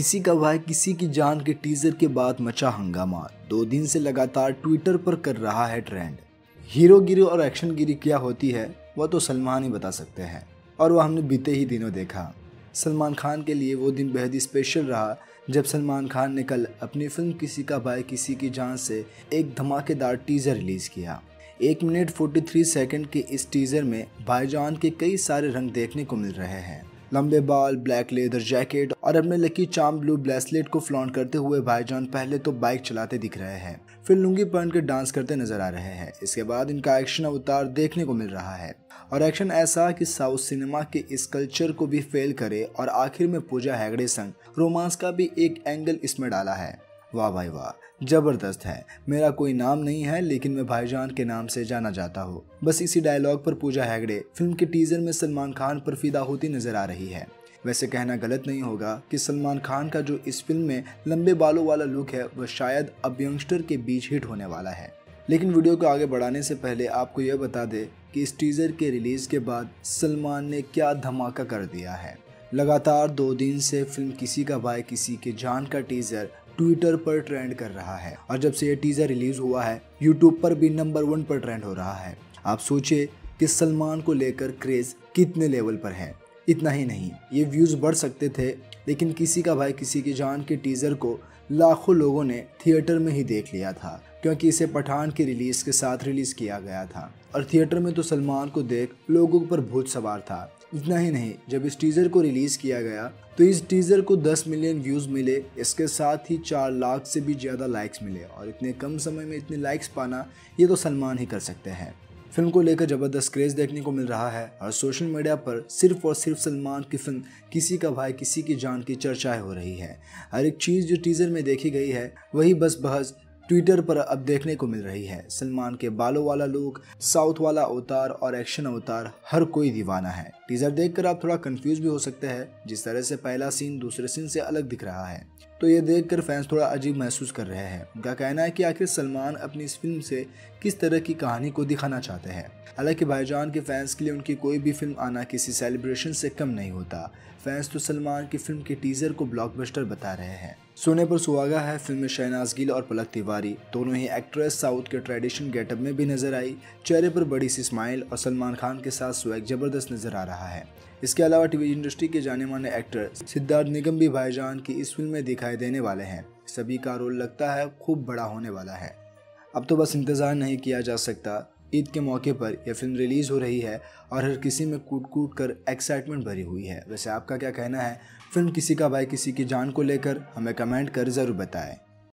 किसी का भाई किसी की जान के टीजर के बाद मचा हंगामा। दो दिन से लगातार ट्विटर पर कर रहा है ट्रेंड हीरो गिरी और एक्शन गिरी क्या होती है, वह तो सलमान ही बता सकते हैं। और वह हमने बीते ही दिनों देखा। सलमान खान के लिए वो दिन बेहद ही स्पेशल रहा, जब सलमान खान ने कल अपनी फ़िल्म किसी का भाई किसी की जान से एक धमाकेदार टीज़र रिलीज़ किया। एक मिनट 43 सेकंड के इस टीज़र में भाईजान के कई सारे रंग देखने को मिल रहे हैं। लंबे बाल ब्लैक लेदर जैकेट और अपने लकी चाम ब्लू ब्रेसलेट को फ्लॉन्ट करते हुए भाईजान पहले तो बाइक चलाते दिख रहे हैं। फिर लुंगी पहन के डांस करते नज़र आ रहे हैं। इसके बाद इनका एक्शन अवतार देखने को मिल रहा है। और एक्शन ऐसा कि साउथ सिनेमा के इस कल्चर को भी फेल करे और आखिर में पूजा हैगड़े संग रोमांस का भी एक एंगल इसमें डाला है। वाह भाई वाह, ज़बरदस्त है। मेरा कोई नाम नहीं है, लेकिन मैं भाईजान के नाम से जाना जाता हूँ। बस इसी डायलॉग पर पूजा हैगड़े फ़िल्म के टीजर में सलमान खान पर फिदा होती नज़र आ रही है। वैसे कहना गलत नहीं होगा कि सलमान खान का जो इस फ़िल्म में लंबे बालों वाला लुक है, वह शायद अब यंगस्टर के बीच हिट होने वाला है। लेकिन वीडियो को आगे बढ़ाने से पहले आपको यह बता दें कि इस टीज़र के रिलीज़ के बाद सलमान ने क्या धमाका कर दिया है। लगातार दो दिन से फ़िल्म किसी का भाई, किसी के जान का टीज़र ट्विटर पर ट्रेंड कर रहा है और जब से ये टीज़र रिलीज़ हुआ है यूट्यूब पर भी नंबर वन पर ट्रेंड हो रहा है। आप सोचिए कि सलमान को लेकर क्रेज कितने लेवल पर है। इतना ही नहीं, ये व्यूज़ बढ़ सकते थे, लेकिन किसी का भाई, किसी की जान के टीज़र को लाखों लोगों ने थिएटर में ही देख लिया था। क्योंकि इसे पठान की रिलीज़ के साथ रिलीज़ किया गया था। और थिएटर में तो सलमान को देख लोगों पर भूत सवार था। इतना ही नहीं, जब इस टीज़र को रिलीज़ किया गया तो इस टीज़र को 10 मिलियन व्यूज़ मिले, इसके साथ ही 4 लाख से भी ज़्यादा लाइक्स मिले। और इतने कम समय में इतने लाइक्स पाना, ये तो सलमान ही कर सकते हैं। फ़िल्म को लेकर ज़बरदस्त क्रेज़ देखने को मिल रहा है, और सोशल मीडिया पर सिर्फ़ और सिर्फ़ सलमान की फ़िल्म, किसी का भाई, किसी की जान की चर्चाएँ हो रही है। हर एक चीज़ जो टीज़र में देखी गई है, वही बस बहस ट्विटर पर अब देखने को मिल रही है। सलमान के बालों वाला लुक, साउथ वाला अवतार और एक्शन अवतार, हर कोई दीवाना है। टीजर देखकर आप थोड़ा कंफ्यूज भी हो सकते हैं, जिस तरह से पहला सीन दूसरे सीन से अलग दिख रहा है। तो ये देखकर फैंस थोड़ा अजीब महसूस कर रहे हैं। उनका कहना है कि आखिर सलमान अपनी इस फ़िल्म से किस तरह की कहानी को दिखाना चाहते हैं। हालाँकि भाईजान के फैंस के लिए उनकी कोई भी फ़िल्म आना किसी सेलिब्रेशन से कम नहीं होता। फैंस तो सलमान की फ़िल्म के टीजर को ब्लॉकबस्टर बता रहे हैं। सोने पर सुहागा है फ़िल्म में शहनाज गिल और पलक तिवारी। दोनों ही एक्ट्रेस साउथ के ट्रेडिशन गेटअप में भी नज़र आई। चेहरे पर बड़ी सी स्माइल और सलमान खान के साथ स्वैग ज़बरदस्त नज़र आ रहा है। इसके अलावा टीवी इंडस्ट्री के जाने माने एक्टर सिद्धार्थ निगम भी भाईजान की इस फ़िल्म में दिखाई देने वाले हैं। सभी का रोल लगता है, खूब बड़ा होने वाला है। अब तो बस इंतज़ार नहीं किया जा सकता। ईद के मौके पर यह फ़िल्म रिलीज़ हो रही है और हर किसी में कूट कूट कर एक्साइटमेंट भरी हुई है। वैसे आपका क्या कहना है? फ़िल्म किसी का भाई किसी की जान को लेकर हमें कमेंट कर ज़रूर बताएँ।